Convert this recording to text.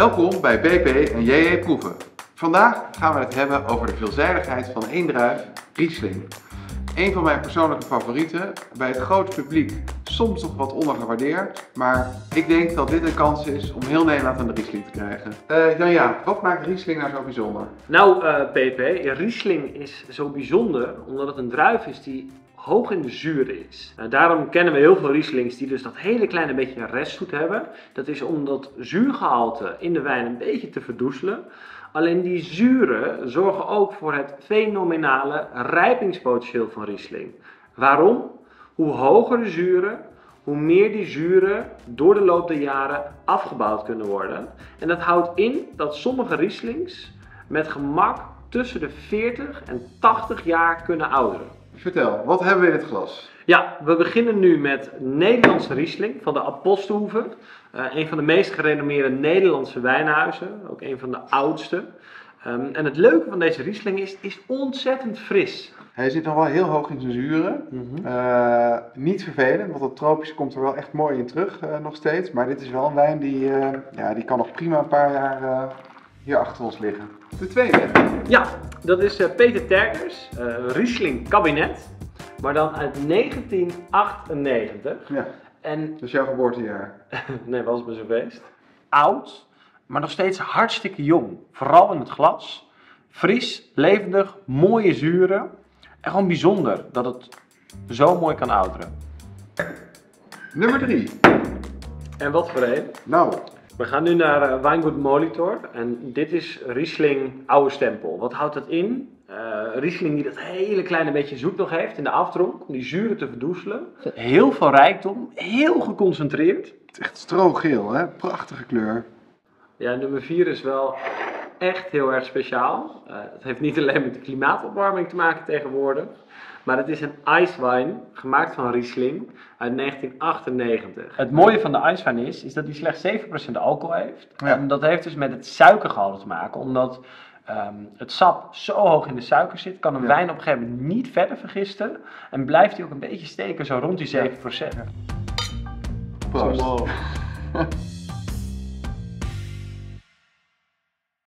Welkom bij BP en JJ Proeven. Vandaag gaan we het hebben over de veelzijdigheid van één druif, Riesling. Een van mijn persoonlijke favorieten, bij het grote publiek soms nog wat ondergewaardeerd, maar ik denk dat dit een kans is om heel Nederland aan de Riesling te krijgen. Uh, dan ja, wat maakt Riesling nou zo bijzonder? Nou, uh, PP, Riesling is zo bijzonder omdat het een druif is die hoog in de zuur is. Uh, daarom kennen we heel veel Rieslings die dus dat hele kleine beetje restzoet hebben. Dat is om dat zuurgehalte in de wijn een beetje te verdoezelen. Alleen die zuren zorgen ook voor het fenomenale rijpingspotentieel van Riesling. Waarom? Hoe hoger de zuren, hoe meer die zuren door de loop der jaren afgebouwd kunnen worden. En dat houdt in dat sommige Rieslings met gemak tussen de 40 en 80 jaar kunnen ouderen. Vertel, wat hebben we in het glas? Ja, we beginnen nu met Nederlandse Riesling van de Apostelhoeve. Uh, een van de meest gerenommeerde Nederlandse wijnhuizen, ook een van de oudste. Um, en het leuke van deze Riesling is, is ontzettend fris. Hij zit nog wel heel hoog in zijn zuren. Mm -hmm. uh, niet vervelend, want dat tropische komt er wel echt mooi in terug uh, nog steeds. Maar dit is wel een wijn die, ja, die kan nog prima een paar jaar hier achter ons liggen. De tweede. Ja, dat is Peter Terkers, Riesling Kabinet. Maar dan uit 1998. Ja. En, dat is jouw geboortejaar? nee, was bij zo'n feest. Oud, maar nog steeds hartstikke jong. Vooral in het glas. Fris, levendig, mooie zuren. En gewoon bijzonder dat het zo mooi kan ouderen. Nummer 3. En wat voor een? Nou. We gaan nu naar uh, Molitor. En dit is Riesling Oude Stempel. Wat houdt dat in? Uh, Riesling die dat hele kleine beetje zoet nog heeft in de afdronk, om die zuren te verdoezelen. Heel veel rijkdom, heel geconcentreerd. Het is echt strogeel, hè? Prachtige kleur. Ja, nummer 4 is wel echt heel erg speciaal. Uh, het heeft niet alleen met de klimaatopwarming te maken tegenwoordig, maar het is een ijswijn gemaakt van Riesling uit 1998. Het mooie van de ijswijn is, is dat hij slechts 7% alcohol heeft. Ja. En dat heeft dus met het suikergehalte te maken, omdat um, het sap zo hoog in de suiker zit, kan een ja. wijn op een gegeven moment niet verder vergisten en blijft hij ook een beetje steken, zo rond die 7%. Ja. Proost.